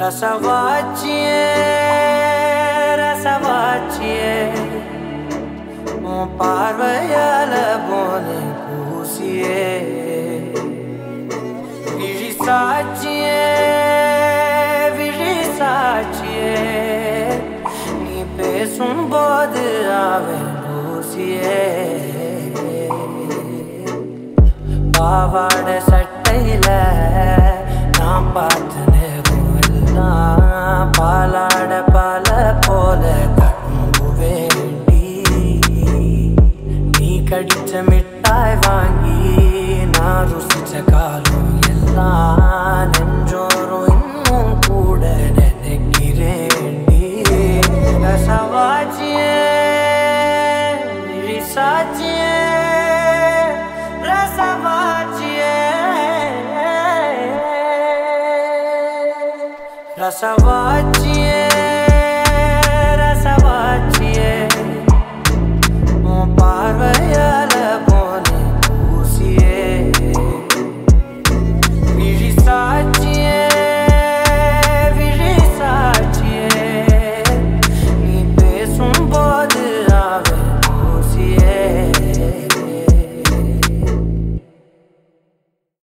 Rasavaachiye, rasavaachiye, on parveille à la bonne poussière. Digisatie. பேசும்போது அவன் பூசியே பாவாட சட்டையில நான் பார்த்த நேரம் பாலாட பால போல கண்பு வேண்டி நீ கடிச்ச மிட்டாய் வாங்கி நான் ருசிச்ச காலம் எல்லாம் Rasavaachiye